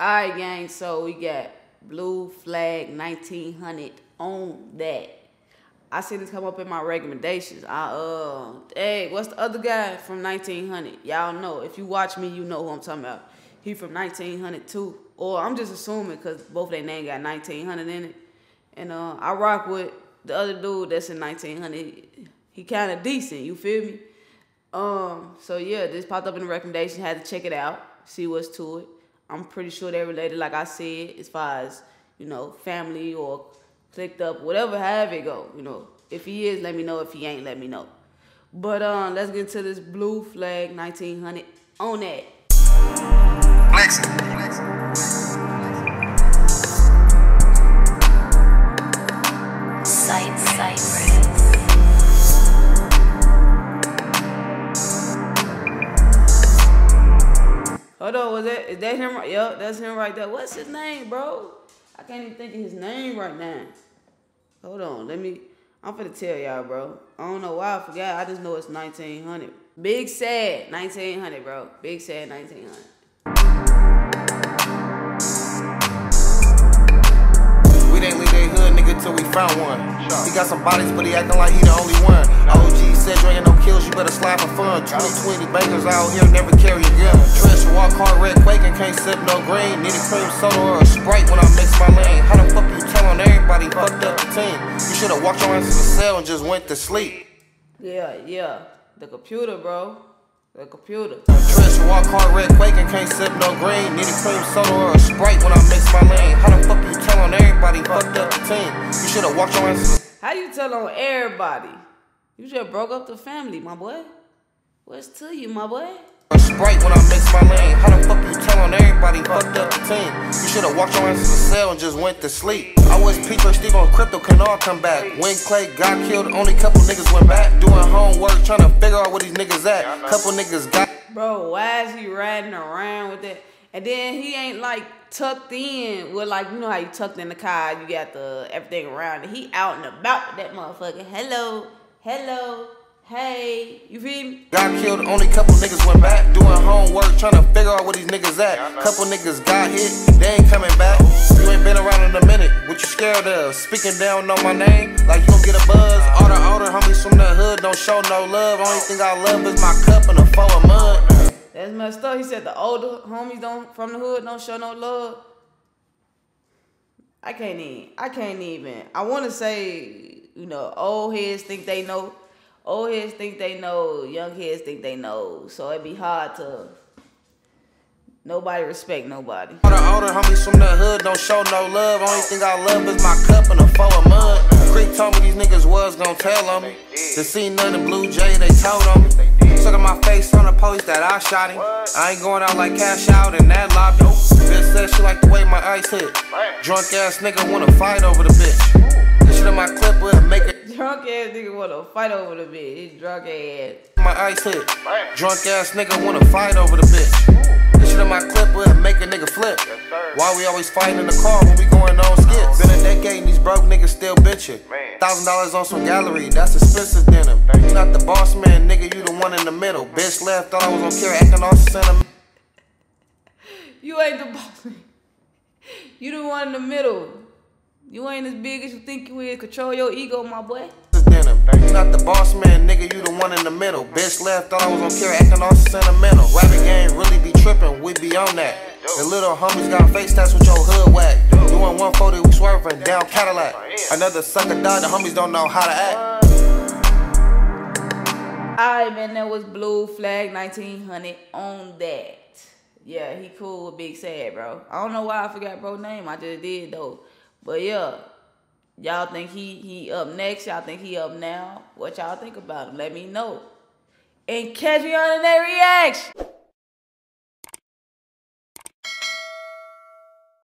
Alright, gang, so we got Blue Flag 1900 on that. I see this come up in my recommendations. I uh, hey, what's the other guy from 1900? Y'all know. If you watch me, you know who I'm talking about. He from 1900 too. Or I'm just assuming because both of their name got 1900 in it. And uh, I rock with the other dude that's in 1900. He kind of decent. You feel me? Um. So yeah, this popped up in the recommendation. Had to check it out. See what's to it. I'm pretty sure they're related, like I said, as far as, you know, family or clicked up, whatever, however it go. You know, if he is, let me know. If he ain't, let me know. But um, let's get to this blue flag 1900 on that. Flexing. Sight, sight, Hold on, was that is that him? Yup, that's him right there. What's his name, bro? I can't even think of his name right now. Hold on, let me. I'm finna tell y'all, bro. I don't know why I forgot. I just know it's 1900. Big sad 1900, bro. Big sad 1900. Found one. He got some bodies, but he acting like he the only one. OG said you ain't no kills, you better slide for fun. 2020 bankers out here never carry a gun. Trench walk hard, red quaking, can't sip no green. Need a cream soda or a sprite when I mix my lane. How the fuck you telling everybody fucked up the team? You should've walked your ass to the cell and just went to sleep. Yeah, yeah. The computer, bro. The computer. Trench walk hard, red quaking, can't sip no green. Need a cream soda or a sprite when I mix my lane. How the fuck everybody fucked up the team? You should've walked your ass How you tell on everybody? You just broke up the family, my boy. What's to you, my boy? A sprite when I mix my lane. How the fuck you telling everybody fucked up the team? You should've walked your ass to the cell and just went to sleep. I was Peter Steve on crypto, can all come back. When Clay got killed, only couple niggas went back. Doing homework, trying to figure out where these niggas at. Couple niggas got. Bro, why is he riding around with that? And then he ain't like tucked in with like you know how you tucked in the car, you got the everything around. He out and about that motherfucker. Hello hello, hey, you feel me? Got killed, only couple niggas went back. Doing homework, trying to figure out where these niggas at. Couple niggas got hit, they ain't coming back. You ain't been around in a minute, what you scared of? Speaking down on my name, like you don't get a buzz. All the older homies from the hood don't show no love. Only thing I love is my cup and a foe of mud. Messed up. He said the older homies don't from the hood don't show no love. I can't even. I can't even. I want to say, you know, old heads think they know. Old heads think they know. Young heads think they know. So it'd be hard to. Nobody respect nobody. All the older homies from the hood don't show no love. Only thing I love is my cup and a foe of mud. Creek told me these niggas was gon' tell on me. To see none of Blue Jay, they told on me. Sucking my face on the police that I shot him. I ain't going out like cash out in that lobby. Bitch said she like the way my ice hit. Drunk ass nigga wanna fight over the bitch. This shit in my clip will make it. Drunk ass nigga wanna fight over the bitch. He's drunk ass. My ice hit. Drunk ass nigga wanna fight over the bitch. This shit in my clip will make a nigga flip. Why we always fighting in the car when we going on skits? Been a decade and these broke niggas still bitching. Thousand dollars on some gallery, that's expensive denim. You not the boss man, nigga, you the one in the middle. Bitch left, thought I was gonna carry acting all sentiment. You ain't the boss man. You the one in the middle. You ain't as big as you think you is. Control your ego, my boy. You not the boss man, nigga, you the one in the middle. Bitch left, thought I was gonna carry acting all sentimental. Rapping game really be tripping, we be on that. The little homies got face tats with your hood whack. Doing 140, we swerving down Cadillac. Another sucker died, the homies don't know how to act. Alright, man, that was Blue Flag 1900 on that. Yeah, he cool with Big Sad, bro. I don't know why I forgot bro name. I just did though. But yeah, y'all think he he up next? Y'all think he up now? What y'all think about him? Let me know. And catch me on the next reaction.